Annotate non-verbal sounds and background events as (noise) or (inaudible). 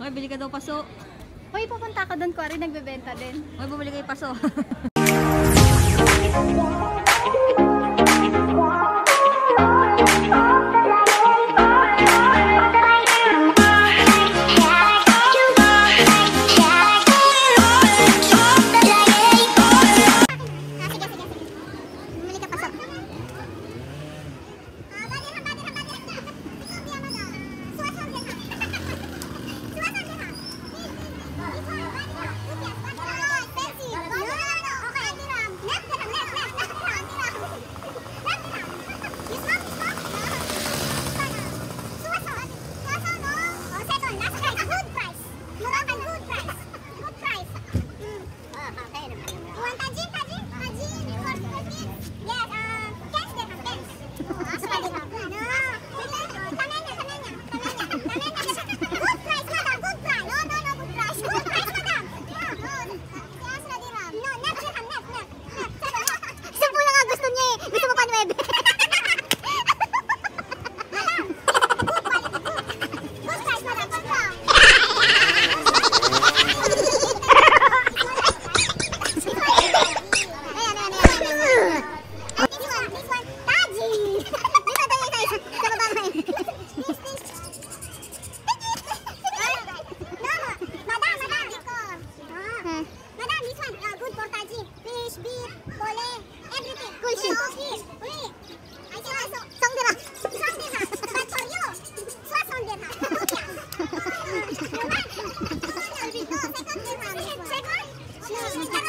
Hoy, bili ka daw paso. Hoy, pupunta ka doon, Kuwari, nagbebenta din. Hoy, bumili kayo paso. (laughs) Gracias,